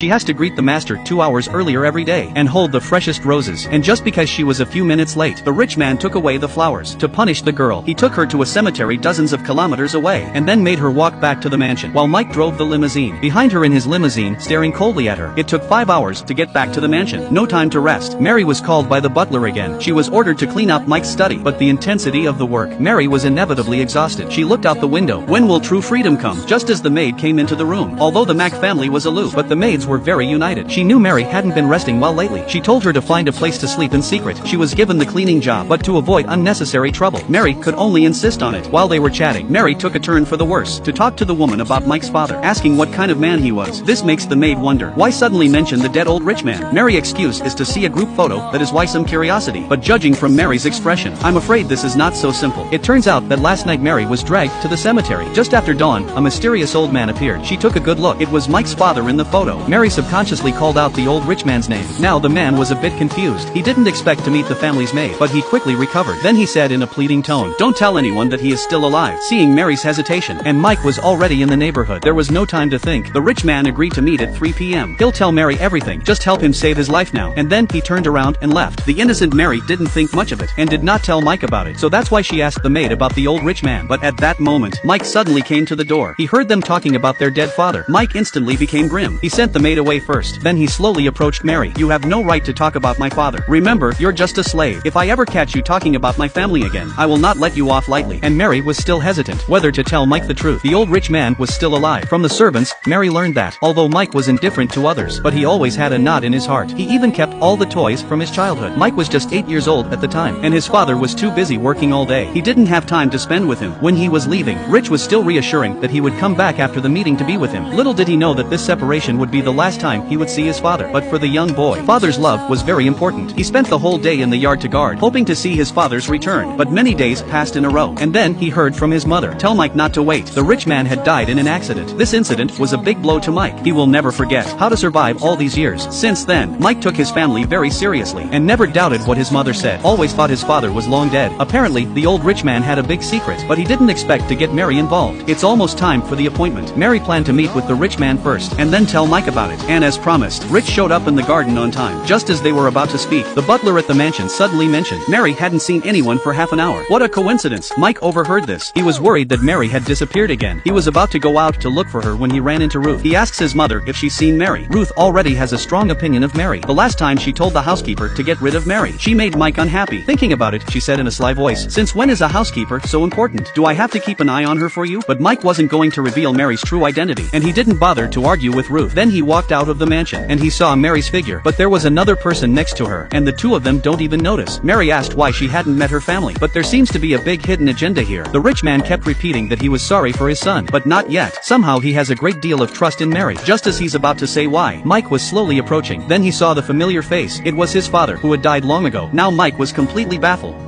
She has to greet the master two hours earlier every day and hold the freshest roses. And just because she was a few minutes late, the rich man took away the flowers. To punish the girl, he took her to a cemetery dozens of kilometers away and then made her walk back to the mansion while Mike drove the limousine. Behind her in his limousine, staring coldly at her, it took five hours to get back to the mansion. No time to rest. Mary was called by the butler again. She was ordered to clean up Mike's study, but the intensity of the work. Mary was inevitably exhausted. She looked out the window. When will true freedom come? Just as the maid came into the room. Although the Mac family was aloof, but the maids were very united. She knew Mary hadn't been resting well lately. She told her to find a place to sleep in secret. She was given the cleaning job, but to avoid unnecessary trouble, Mary could only insist on it. While they were chatting, Mary took a turn for the worse, to talk to the woman about Mike's father, asking what kind of man he was. This makes the maid wonder, why suddenly mention the dead old rich man? Mary excuse is to see a group photo, that is why some curiosity. But judging from Mary's expression, I'm afraid this is not so simple. It turns out that last night Mary was dragged to the cemetery. Just after dawn, a mysterious old man appeared. She took a good look. It was Mike's father in the photo. Mary subconsciously called out the old rich man's name. Now the man was a bit confused. He didn't expect to meet the family's maid, but he quickly recovered. Then he said in a pleading tone, Don't tell anyone that he is still alive. Seeing Mary's hesitation, and Mike was already in the neighborhood. There was no time to think. The rich man agreed to meet at 3 p.m. He'll tell Mary everything. Just help him save his life now. And then he turned around and left. The innocent Mary didn't think much of it, and did not tell Mike about it. So that's why she asked the maid about the old rich man. But at that moment, Mike suddenly came to the door. He heard them talking about their dead father. Mike instantly became grim. He sent the maid away first. Then he slowly approached Mary. You have no right to talk about my father. Remember, you're just a slave. If I ever catch you talking about my family again, I will not let you off lightly. And Mary was still hesitant whether to tell Mike the truth. The old rich man was still alive. From the servants, Mary learned that, although Mike was indifferent to others, but he always had a knot in his heart. He even kept all the toys from his childhood. Mike was just 8 years old at the time, and his father was too busy working all day. He didn't have time to spend with him. When he was leaving, Rich was still reassuring that he would come back after the meeting to be with him. Little did he know that this separation would be the last time he would see his father. But for the young boy, father's love was very important. He spent the whole day in the yard to guard, hoping to see his father's return. But many days passed in a row, and then he heard from his mother. Tell Mike not to wait. The rich man had died in an accident. This incident was a big blow to Mike. He will never forget how to survive all these years. Since then, Mike took his family very seriously and never doubted what his mother said. Always thought his father was long dead. Apparently, the old rich man had a big secret, but he didn't expect to get Mary involved. It's almost time for the appointment. Mary planned to meet with the rich man first and then tell Mike about it. And as promised, Rich showed up in the garden on time. Just as they were about to speak, the butler at the mansion suddenly mentioned Mary hadn't seen anyone for half an hour. What a coincidence. Mike overheard this. He was worried that Mary had disappeared again. He was about to go out to look for her when he ran into Ruth. He asks his mother if she's seen Mary. Ruth already has a strong opinion of Mary. The last time she told the housekeeper to get rid of Mary, she made Mike unhappy. Thinking about it, she said in a sly voice, Since when is a housekeeper so important? Do I have to keep an eye on her for you? But Mike wasn't going to reveal Mary's true identity, and he didn't bother to argue with Ruth. Then he walked out of the mansion, and he saw Mary's figure, but there was another person next to her, and the two of them don't even notice. Mary asked why she hadn't met her family, but there seems to be a big hidden agenda here. The rich man kept repeating that he was sorry for his son, but not yet. Somehow he has a great deal of trust in Mary. Just as he's about to say why, Mike was slowly approaching. Then he saw the familiar face. It was his father, who had died long ago. Now Mike was completely baffled.